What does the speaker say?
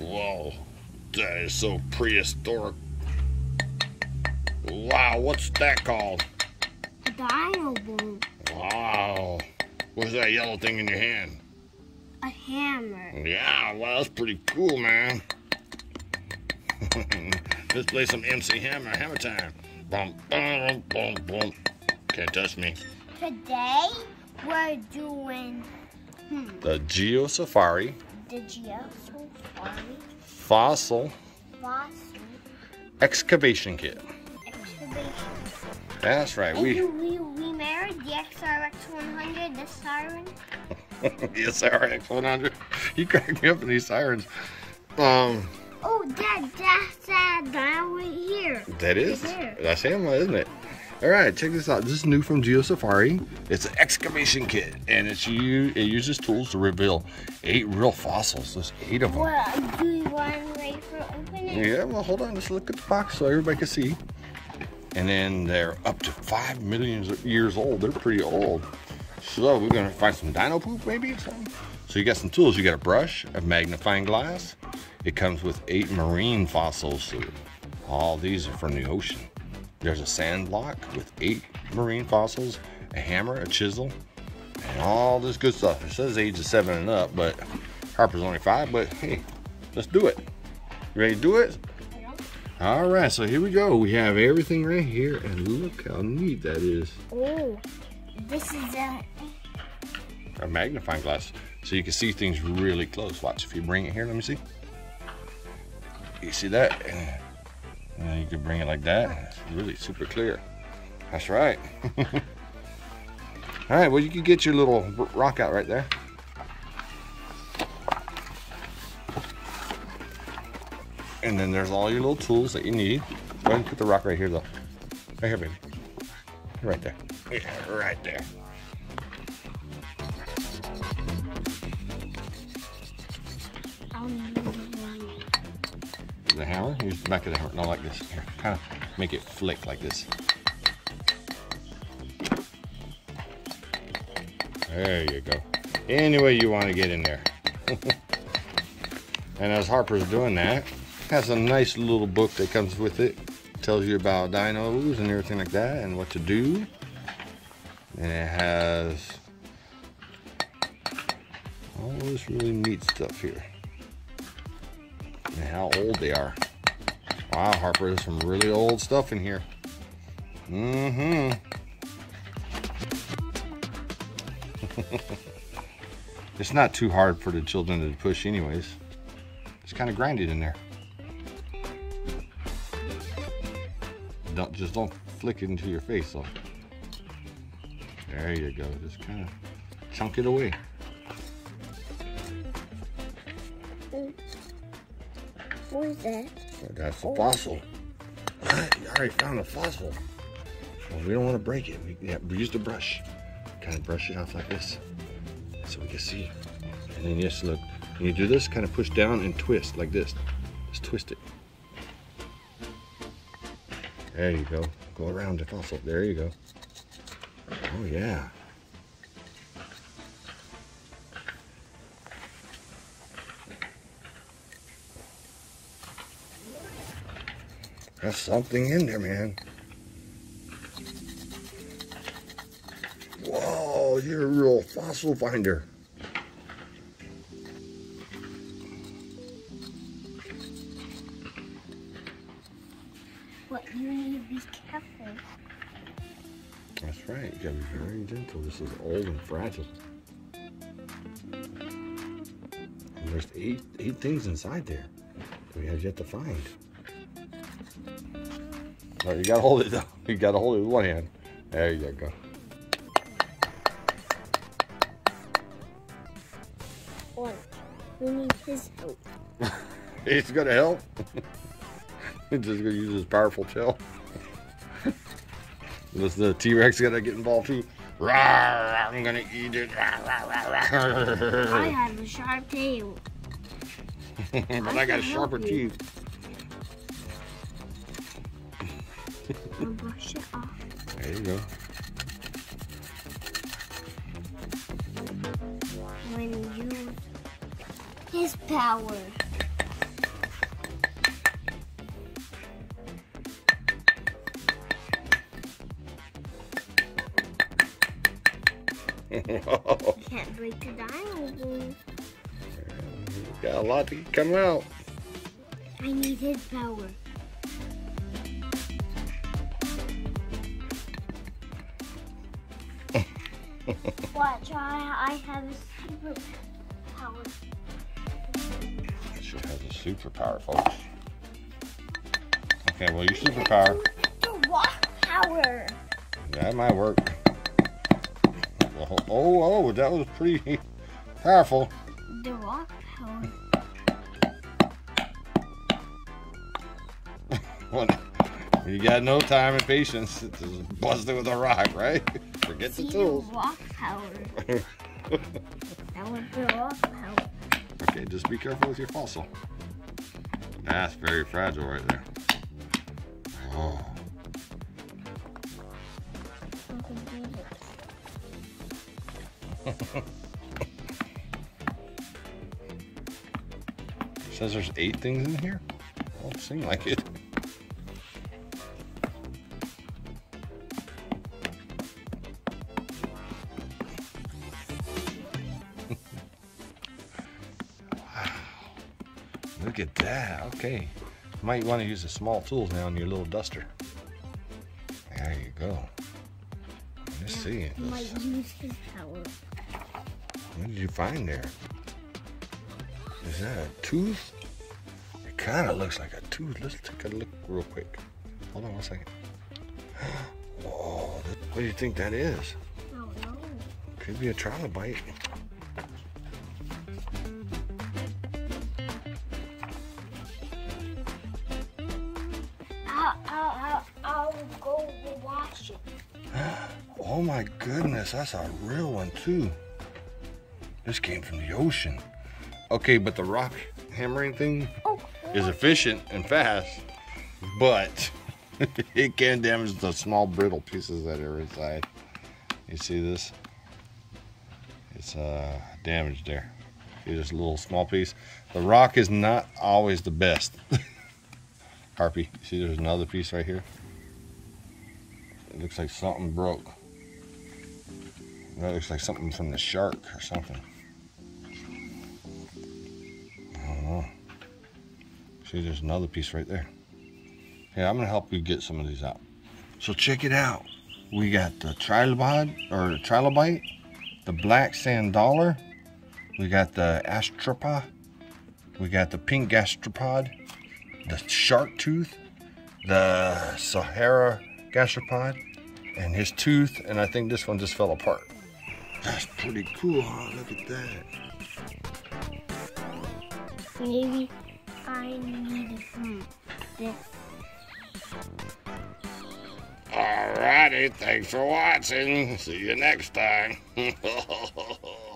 Whoa, that is so prehistoric. Wow, what's that called? Dino bone. Wow. What's that yellow thing in your hand? A hammer. Yeah, well, that's pretty cool, man. Let's play some MC Hammer, Hammer Time. Boom, boom, boom, boom. Can't touch me. Today we're doing hmm, The GeoSafari the Geo Safari Fossil Fossil Excavation Kit. Excavation. That's right. And We we, we married the XRX 100, the siren. yes, RX 100. You cracked me up in these sirens. Um, Oh, Dad, that's that dial right here. that is Right that's him, isn't it? All right, check this out. This is new from GeoSafari. It's an excavation kit, and it's you. It uses tools to reveal eight real fossils. There's eight of them. Well, do you want to wait for opening? Yeah, well, hold on. Just look at the box so everybody can see. And then they're up to five million years old. They're pretty old. So we're gonna find some dino poop, maybe something. So you got some tools. You got a brush, a magnifying glass. It comes with eight marine fossils. All these are from the ocean. There's a sand block with eight marine fossils, a hammer, a chisel, and all this good stuff. It says age of seven and up, but Harper's only five. But hey, let's do it. You ready to do it? All right, so here we go. We have everything right here, and look how neat that is. Oh, this is a. A magnifying glass, so you can see things really close. Watch, if you bring it here, let me see. You see that? And you can bring it like that. It's really super clear. That's right. All right, well, you can get your little rock out right there. And then there's all your little tools that you need. Go ahead and put the rock right here, though. Right here, baby. Right there. Yeah, right there. Um, The hammer? Use the back of the hammer. No, like this. Here, kind of make it flick like this. There you go. Any way you want to get in there. and as Harper's doing that, has a nice little book that comes with it. Tells you about dinos and everything like that and what to do. And it has all this really neat stuff here and how old they are. Wow, Harper, there's some really old stuff in here. Mm-hmm. it's not too hard for the children to push anyways. It's kind of grinded in there. Don't just don't flick it into your face though. There you go. Just kind of chunk it away. What is that? That's the fossil. What? You already found a fossil. Well, we don't want to break it. We, yeah, we a brush. Kind of brush it off like this so we can see. And then yes, look. When you do this, kind of push down and twist like this. Just twist it. There you go. Go around the fossil. There you go. Oh yeah. There's something in there, man. Whoa, you're a real fossil finder. What you need to be careful. That's right. You gotta be very gentle. This is old and fragile. And there's eight eight things inside there that we have yet to find. You gotta hold it though. You gotta hold it with one hand. There you go. One. We need his help. He's gonna help. He's just gonna use his powerful tail. Does the T-Rex gotta get involved too? Rawr, I'm gonna eat it. Rawr, rawr. I have a sharp tail. but I got sharper teeth. you go. When you use his power. can't break the diamond. Got a lot to come out. I need his power. Watch, I, I have a super power. She has a superpower, folks. Okay, well, your superpower, The rock power. that might work. Oh, oh, oh, that was pretty powerful. The rock power. When you got no time and patience, just bust it with a rock, right? Forget the tools. rock power. That was the rock power. Okay, just be careful with your fossil. That's very fragile right there. Oh, I can do this. it says there's eight things in here. Don't seem like it. At that. Okay. You might want to use the small tools now in your little duster. There you go. Let's see. I might use his power. What did you find there? Is that a tooth? It kind of looks like a tooth. Let's take a look real quick. Hold on one second. Whoa, what do you think that is? Oh no. Could be a trilobite. Oh my goodness, that's a real one too. This came from the ocean. Okay, but the rock hammering thing Oh, is efficient and fast, but it can damage the small brittle pieces that are inside. You see this? It's uh, damaged there. See a little small piece? The rock is not always the best. Harpy, see there's another piece right here? It looks like something broke. That looks like something from the shark or something. Know. See, there's another piece right there. Hey, I'm gonna help you get some of these out. So check it out. We got the trilobite or trilobite, the black sand dollar. We got the astropod. We got the pink gastropod, the shark tooth, the Sahara gastropod, and his tooth. And I think this one just fell apart. That's pretty cool, huh? Look at that. maybe I need some this. Alrighty, thanks for watching. See you next time.